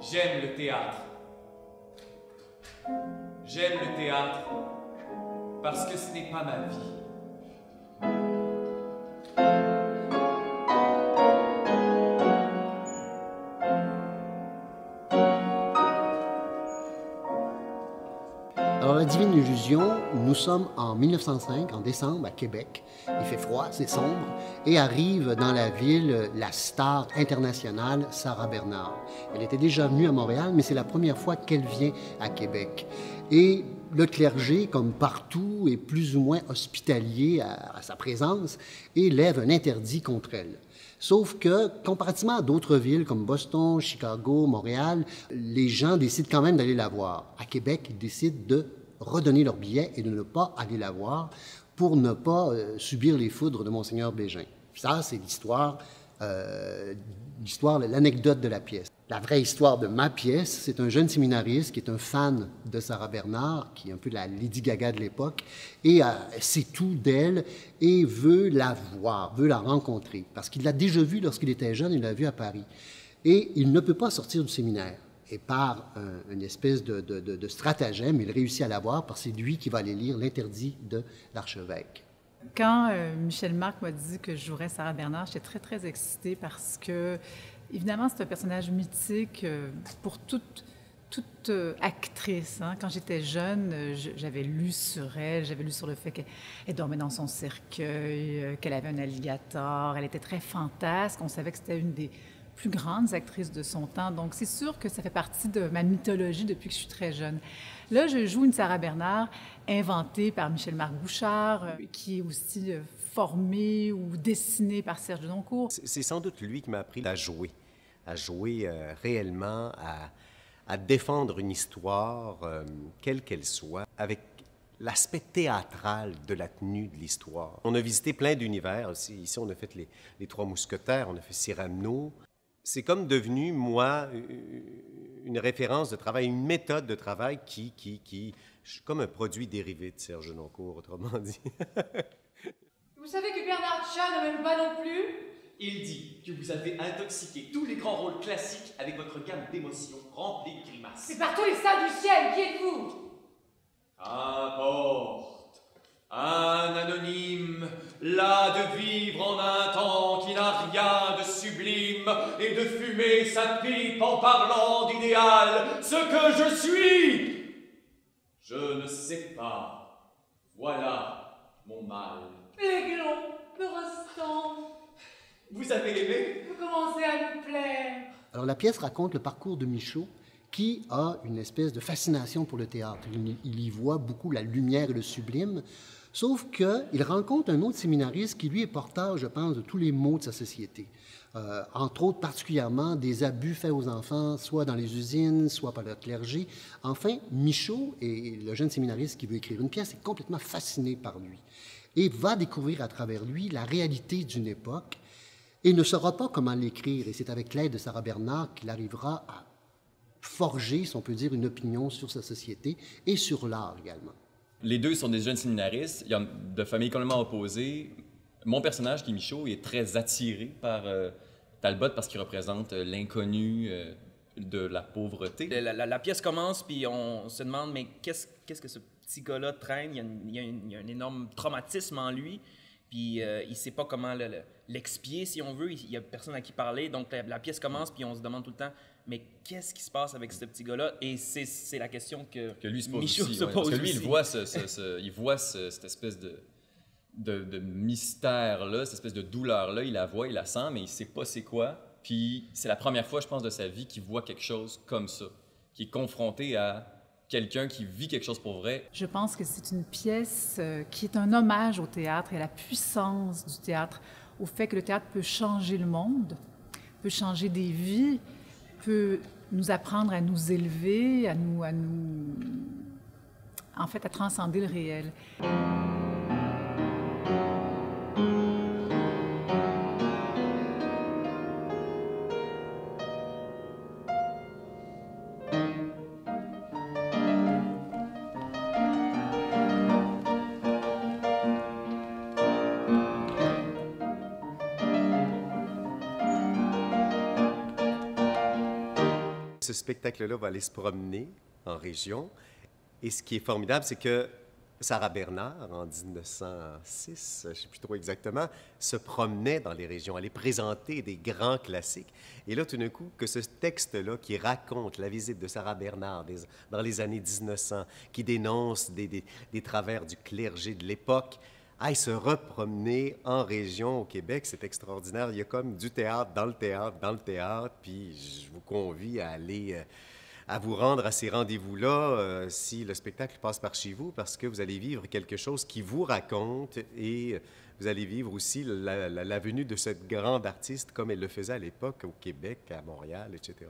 J'aime le théâtre. J'aime le théâtre parce que ce n'est pas ma vie. Divine Illusion, nous sommes en 1905, en décembre, à Québec. Il fait froid, c'est sombre, et arrive dans la ville la star internationale Sarah Bernard. Elle était déjà venue à Montréal, mais c'est la première fois qu'elle vient à Québec. Et le clergé, comme partout, est plus ou moins hospitalier à, à sa présence et lève un interdit contre elle. Sauf que, comparativement à d'autres villes comme Boston, Chicago, Montréal, les gens décident quand même d'aller la voir. À Québec, ils décident de redonner leur billet et de ne pas aller la voir pour ne pas euh, subir les foudres de Monseigneur Bégin. Ça, c'est l'histoire, euh, l'histoire, l'anecdote de la pièce. La vraie histoire de ma pièce, c'est un jeune séminariste qui est un fan de Sarah Bernard, qui est un peu la Lady Gaga de l'époque, et euh, sait tout d'elle et veut la voir, veut la rencontrer, parce qu'il l'a déjà vue lorsqu'il était jeune, il l'a vue à Paris. Et il ne peut pas sortir du séminaire. Et par un- une espèce de, stratagème, il réussit à la voir, parce que c'est lui qui va aller lire l'interdit de l'archevêque. Quand euh, Michel Marc m'a dit que je jouerais Sarah Bernard, j'étais très, très excitée parce que, évidemment, c'est un personnage mythique euh, pour toute, euh, actrice. hein. Quand j'étais jeune, euh, je- j'avais lu sur elle, j'avais lu sur le fait qu'elle elle dormait dans son cercueil, euh, qu'elle avait un alligator, elle était très fantasque. On savait que c'était une des plus grandes actrices de son temps. Donc, c'est sûr que ça fait partie de ma mythologie depuis que je suis très jeune. Là, je joue une Sarah Bernard inventée par Michel-Marc Bouchard, euh, qui est aussi euh, formée ou dessinée par Serge Denoncourt. C'est sans doute lui qui m'a appris à jouer, à jouer euh, réellement, à, défendre une histoire, quelle qu'elle soit, avec l'aspect théâtral de la tenue de l'histoire. On a visité plein d'univers aussi. Ici, on a fait les, les Trois Mousquetaires, on a fait Cyrano. C'est comme devenu, moi, une référence de travail, une méthode de travail qui, qui, qui, je suis comme un produit dérivé de Serge Noncourt, autrement dit. Vous savez que Bernard Chat ne m'aime pas non plus? Il dit que vous avez intoxiqué tous les grands rôles classiques avec votre gamme d'émotions remplies de grimaces. C'est par tous les saints du ciel, qui êtes-vous? Importe. Un anonyme, là de vivre en un temps de fumer sa pipe en parlant d'idéal, ce que je suis. Je ne sais pas. Voilà mon mal. L'aiglon, le restant, Vous avez aimé? vous commencez à me plaire. Alors, la pièce raconte le parcours de Michaud, qui a une espèce de fascination pour le théâtre. Il, il y voit beaucoup la lumière et le sublime, sauf qu'il rencontre un autre séminariste qui, lui, est porteur, je pense, de tous les maux de sa société. Euh, entre autres, particulièrement des abus faits aux enfants, soit dans les usines, soit par le clergé. Enfin, Michaud, et le jeune séminariste qui veut écrire une pièce, est complètement fasciné par lui et va découvrir à travers lui la réalité d'une époque et ne saura pas comment l'écrire. Et c'est avec l'aide de Sarah Bernard qu'il arrivera à forger, si on peut dire, une opinion sur sa société et sur l'art également. Les deux sont des jeunes séminaristes, il y a de familles complètement opposées. Mon personnage, qui est Michaud, est très attiré par euh, Talbot parce qu'il représente euh, l'inconnu euh, de la pauvreté. La, la- la pièce commence, puis on se demande, mais qu'est-ce qu'est-ce que ce petit gars-là traîne? Il y, a une- il y a une- il y a un énorme traumatisme en lui, puis euh, il sait pas comment le- le- l'expier, si on veut. Il y a personne à qui parler. Donc la, la pièce commence, puis on se demande tout le temps, mais qu'est-ce qui se passe avec ce petit gars-là? Et c'est c'est la question que, que lui se pose aussi. se ouais, pose parce que lui, il voit, ce, ce- ce- il voit ce- cette espèce de, de, mystère-là, cette espèce de douleur-là. Il la voit, il la sent, mais il sait pas c'est quoi. Puis c'est la première fois, je pense, de sa vie qu'il voit quelque chose comme ça, qui est confronté à quelqu'un qui vit quelque chose pour vrai. Je pense que c'est une pièce euh, qui est un hommage au théâtre et à la puissance du théâtre, au fait que le théâtre peut changer le monde, peut changer des vies, peut nous apprendre à nous élever, à nous, à nous, en fait, à transcender le réel. Ce spectacle-là va aller se promener en région. Et ce qui est formidable, c'est que Sarah Bernard, en 1906, je ne sais plus trop exactement, se promenait dans les régions, allait présenter des grands classiques. Et là, tout d'un coup, que ce texte-là qui raconte la visite de Sarah Bernard dans les années 1900, qui dénonce des, des, travers du clergé de l'époque, aille se repromener en région au Québec, c'est extraordinaire. Il y a comme du théâtre dans le théâtre, dans le théâtre, puis je vous convie à aller... Euh, à vous rendre à ces rendez-vous-là euh, si le spectacle passe par chez vous, parce que vous allez vivre quelque chose qui vous raconte et vous allez vivre aussi la, venue de cette grande artiste comme elle le faisait à l'époque au Québec, à Montréal, etc.